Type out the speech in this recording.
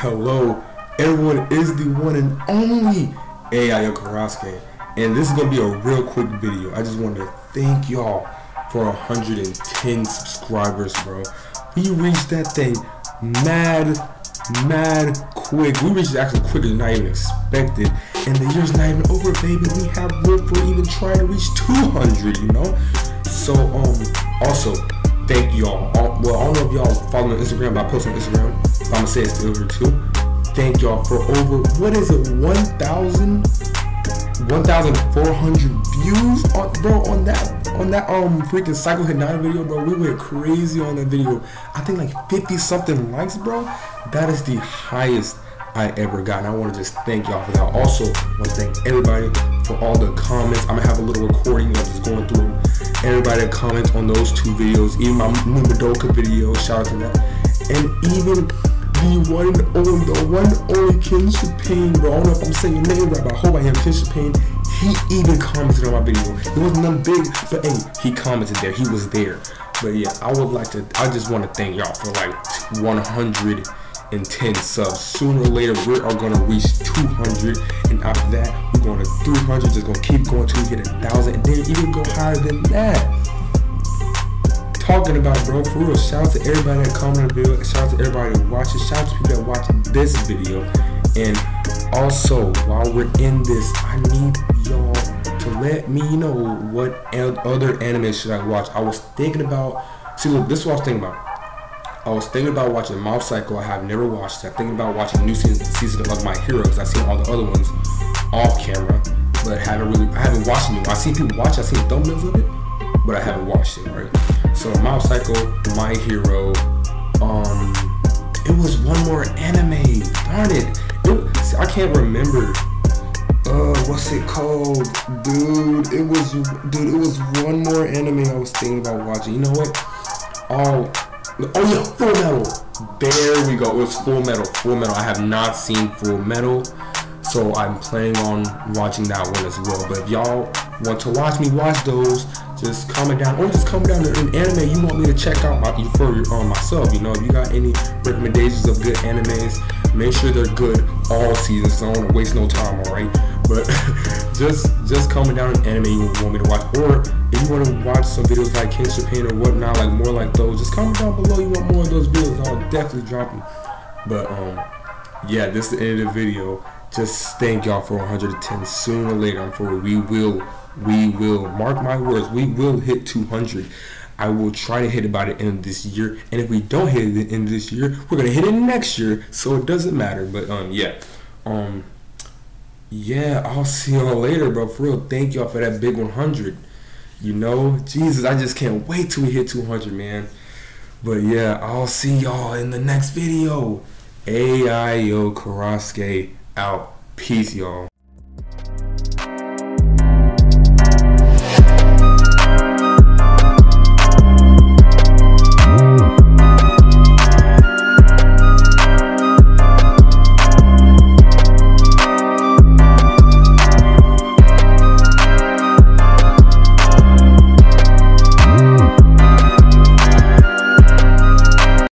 Hello, everyone is the one and only AI Caraske. And this is gonna be a real quick video. I just wanted to thank y'all for 110 subscribers, bro. We reached that thing mad, mad quick. We reached it actually quicker than I even expected. And the year's not even over, baby. We have room for even trying to reach 200, you know? So, um, also, thank y'all. All, Well, I don't know if y'all follow me on Instagram, but I post on Instagram. I'm gonna say it's still here too. Thank y'all for over what is it, 1,000, 1,400 views on bro on that on that um freaking Cycle Hit 9 video, bro. We went crazy on that video. I think like 50 something likes, bro. That is the highest I ever got. And I want to just thank y'all for that. Also, want to thank everybody for all the comments. I'm gonna have a little recording of just going through everybody that comments on those two videos, even my new Madoka video. Shout out to that, and even the one only, the one only Kensha Payne, bro. I don't know if I'm saying your name right, but I hope I am. Kensha Payne. He even commented on my video. It wasn't nothing big, but hey, he commented there. He was there. But yeah, I would like to. I just want to thank y'all for like 110 subs. Sooner or later, we are gonna reach 200, and after that, going to 300. Just gonna keep going till we get a thousand, and then even go higher than that. Talking about, bro, for real. Shout out to everybody that commented the video. Shout out to everybody that watches. Shout out to people that watch this video. And also, while we're in this, I need y'all to let me know what other anime should I watch. I was thinking about. See, look, this is what I was thinking about. I was thinking about watching Mob Psycho. I have never watched. I'm thinking about watching new season, season of My Hero because I've seen all the other ones off camera, but haven't really. I haven't watched it. I've seen people watch. I've seen thumbnails of it, but I haven't watched it. Right. So Mob Psycho, My Hero. Um, it was one more anime. Darn it. it I can't remember. Uh, what's it called, dude? It was, dude. It was one more anime I was thinking about watching. You know what? Oh. Oh yeah, Full Metal. There we go. It was Full Metal. Full Metal. I have not seen Full Metal, so I'm planning on watching that one as well. But if y'all want to watch me watch those, just comment down or just comment down an anime you want me to check out my, for um, myself. You know, if you got any recommendations of good animes, make sure they're good all seasons. So I don't waste no time. All right, but just just comment down an anime you want me to watch or if you want to watch some videos like Kensha Payne or whatnot, like more like those, just comment down below you want more of those videos. I'll definitely drop them. But um, yeah, this is the end of the video. Just thank y'all for 110. Sooner or later, I'm for we will, we will mark my words. We will hit 200. I will try to hit it by the end of this year. And if we don't hit it of this year, we're gonna hit it next year. So it doesn't matter. But um, yeah, um, yeah, I'll see y'all later, bro. For real, thank y'all for that big 100. You know, Jesus, I just can't wait till we hit 200, man. But yeah, I'll see y'all in the next video. AIO Caraske out. Peace, y'all.